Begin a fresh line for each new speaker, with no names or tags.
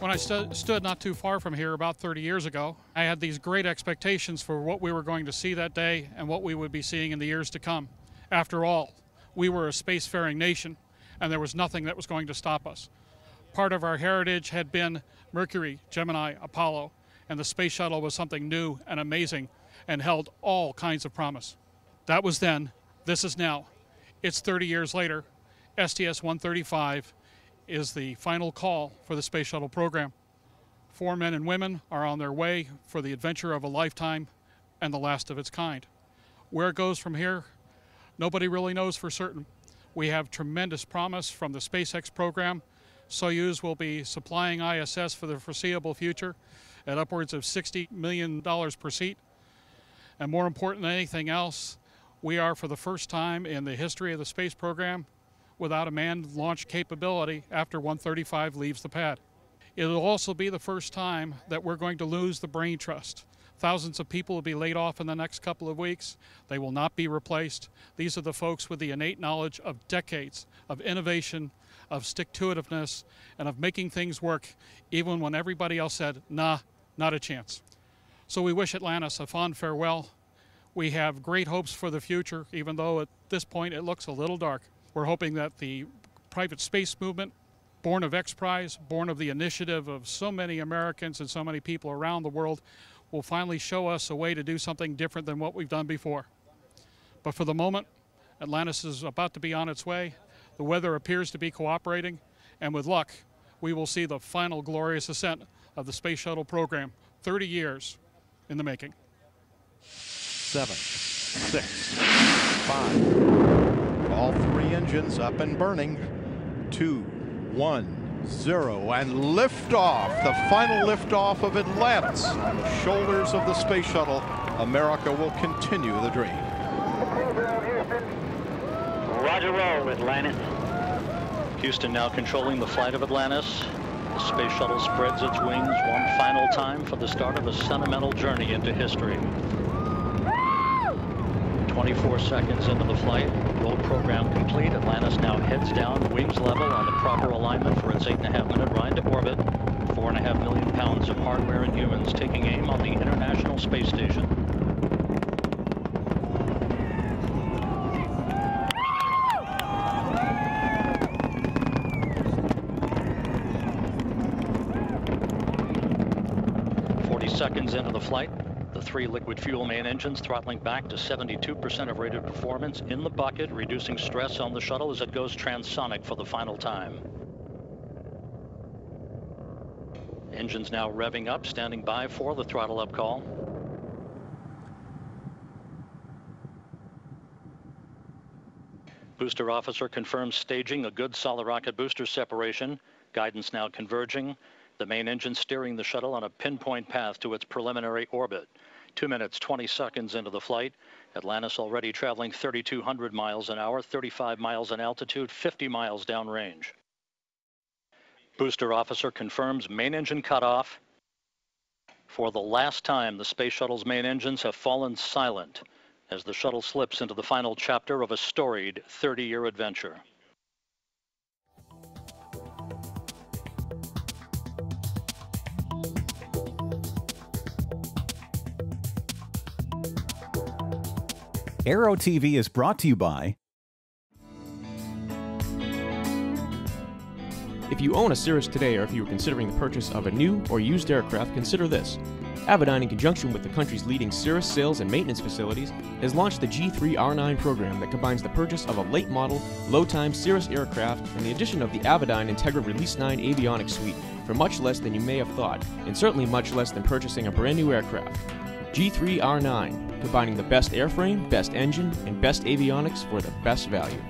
When I stu- stood not too far from here about 30 years ago, I had these great expectations for what we were going to see that day and what we would be seeing in the years to come. After all, we were a spacefaring nation, and there was nothing that was going to stop us. Part of our heritage had been Mercury, Gemini, Apollo, and the space shuttle was something new and amazing and held all kinds of promise. That was then, this is now. It's 30 years later. STS 135 is the final call for the Space Shuttle program. Four men and women are on their way for the adventure of a lifetime and the last of its kind. Where it goes from here, nobody really knows for certain. We have tremendous promise from the SpaceX program. Soyuz will be supplying ISS for the foreseeable future at upwards of $60 million per seat. And more important than anything else, we are for the first time in the history of the space program without a manned launch capability after 135 leaves the pad. It will also be the first time that we're going to lose the brain trust. Thousands of people will be laid off in the next couple of weeks. They will not be replaced. These are the folks with the innate knowledge of decades of innovation, of stick to itiveness, and of making things work even when everybody else said, nah, not a chance. So we wish Atlantis a fond farewell. We have great hopes for the future, even though at this point it looks a little dark. We're hoping that the private space movement, born of X Prize, born of the initiative of so many Americans and so many people around the world, will finally show us a way to do something different than what we've done before. But for the moment, Atlantis is about to be on its way. The weather appears to be cooperating, and with luck, we will see the final glorious ascent of the Space Shuttle program, 30 years in the making.
Seven, six, five. All three engines up and burning. Two, one, zero, and liftoff. The final liftoff of Atlantis on the shoulders of the space shuttle. America will continue the dream.
Roger roll, Atlantis.
Houston now controlling the flight of Atlantis. The space shuttle spreads its wings one final time for the start of a sentimental journey into history. 24 seconds into the flight. Roll program complete. Atlantis now heads down, wings level on the proper alignment for its 8.5 minute ride to orbit. 4.5 million pounds of hardware and humans taking aim on the International Space Station. Seconds into the flight, the three liquid fuel main engines throttling back to 72% of rated performance in the bucket, reducing stress on the shuttle as it goes transonic for the final time. Engines now revving up, standing by for the throttle up call. Booster officer confirms staging a good solid rocket booster separation. Guidance now converging. The main engine steering the shuttle on a pinpoint path to its preliminary orbit. Two minutes, 20 seconds into the flight. Atlantis already traveling 3,200 miles an hour, 35 miles in altitude, 50 miles downrange. Booster officer confirms main engine cutoff. For the last time, the space shuttle's main engines have fallen silent as the shuttle slips into the final chapter of a storied 30-year adventure.
Aero TV is brought to you by.
If you own a Cirrus today or if you are considering the purchase of a new or used aircraft, consider this. Avidyne, in conjunction with the country's leading Cirrus sales and maintenance facilities, has launched the G3R9 program that combines the purchase of a late model, low time Cirrus aircraft and the addition of the Avidyne Entegra Release 9 avionics suite for much less than you may have thought, and certainly much less than purchasing a brand new aircraft. G3R9, combining the best airframe, best engine, and best avionics for the best value.